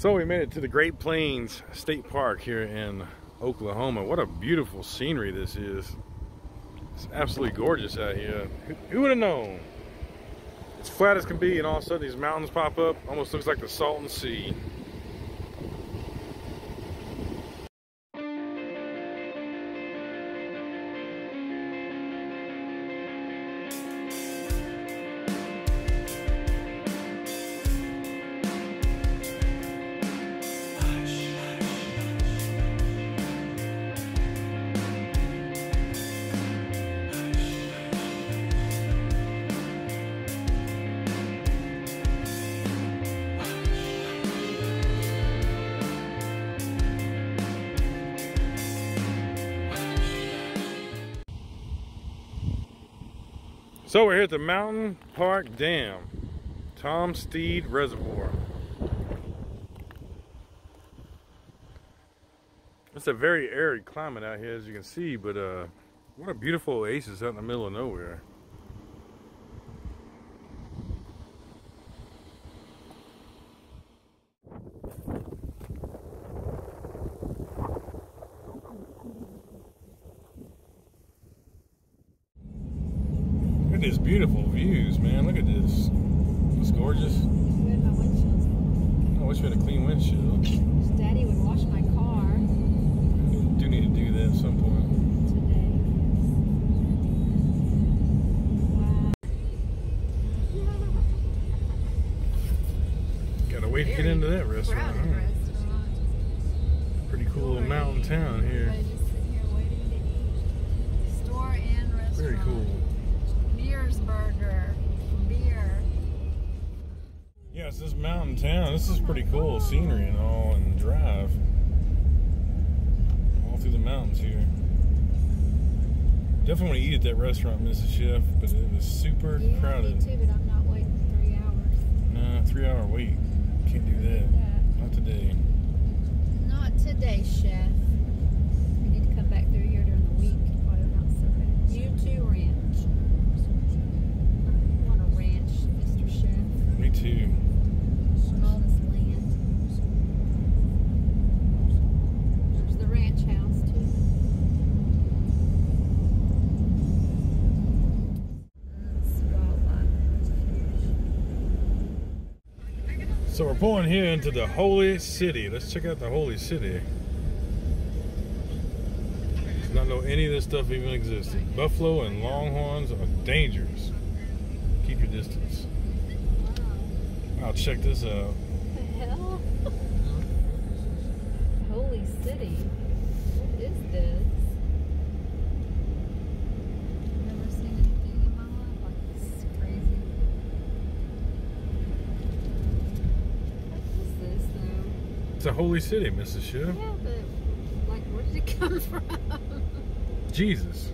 So we made it to the Great Plains State Park here in Oklahoma. What a beautiful scenery this is. It's absolutely gorgeous out here. Who, who would have known? It's flat as can be and all of a sudden these mountains pop up. Almost looks like the Salton Sea. So we're here at the Mountain Park Dam, Tom Steed Reservoir. It's a very arid climate out here as you can see, but uh, what a beautiful oasis out in the middle of nowhere. At these beautiful views, man. Look at this. It's gorgeous. I wish we had a clean windshield. Daddy would wash my car Do need to do that at some point. wait to get into that restaurant. Huh? restaurant. Pretty cool little mountain town here. Just here to eat. Store and restaurant. Very cool. Meers Burger. Beer. Yes, this mountain town. This is pretty cool scenery and all, and drive all through the mountains here. Definitely want to eat at that restaurant, Mrs. Chef, but it was super Yeah, crowded. me too, but I'm not waiting three hours. Nah, three hour wait. Can't do that. Yeah. Not today. Not today, chef. We need to come back through here during the week while they're not so bad. You too, ranch. I want a ranch, Mr. Chef. Me too. On all this land. There's the ranch house too. That's wildlife. So we're pulling here into the Holy City. Let's check out the Holy City. Did not know any of this stuff even existed. Buffalo and longhorns are dangerous. Keep your distance. I'll check this out. the hell? Holy city. What is this? I've never seen anything in my life like this. It's crazy. What is this though? It's a holy city, Mrs. Chef. Yeah, but like where did it come from? Jesus.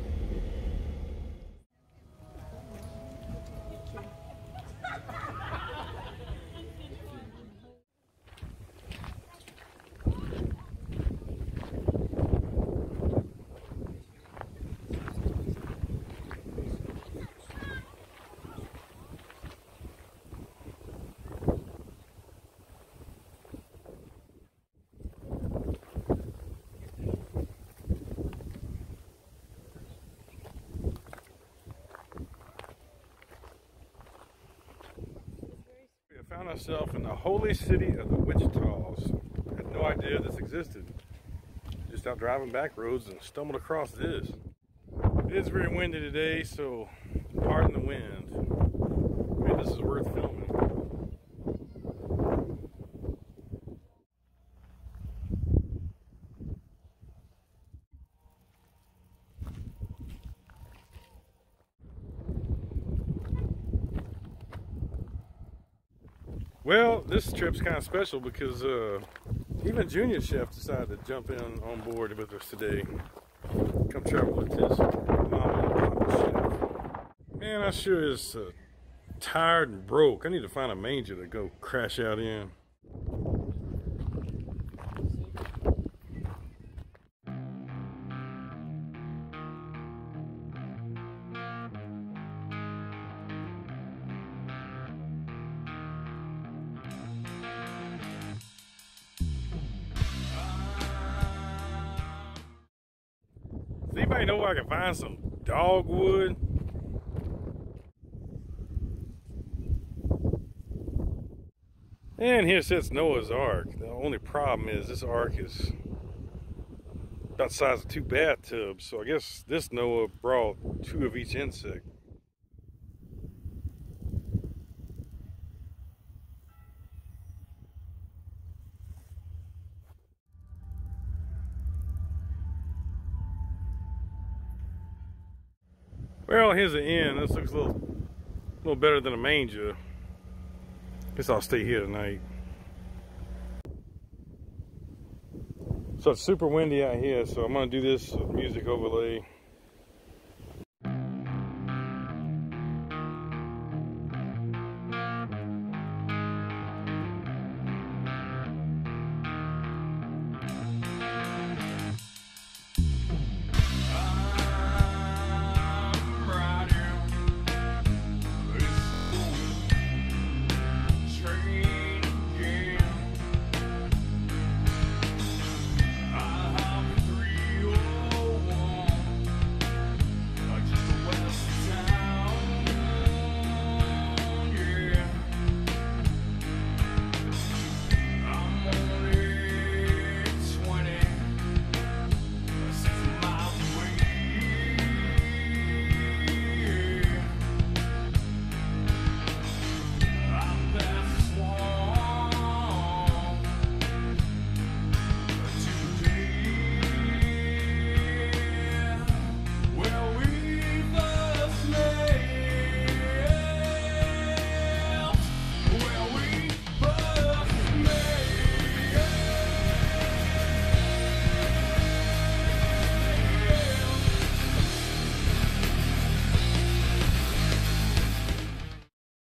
Ourselves in the holy city of the Wichitas. Had no idea this existed. Just out driving back roads and stumbled across this. It is very windy today, so pardon the wind. Maybe this is worth filming. Well, this trip's kind of special because uh, even Junior Chef decided to jump in on board with us today. Come travel with papa chef. Man, I sure is uh, tired and broke. I need to find a manger to go crash out in. Anybody know where I can find some dogwood? And here sits Noah's Ark. The only problem is this ark is about the size of two bathtubs. So I guess this Noah brought two of each insect. Well, here's the end. This looks a little, a little better than a manger. Guess I'll stay here tonight. So it's super windy out here, so I'm gonna do this music overlay.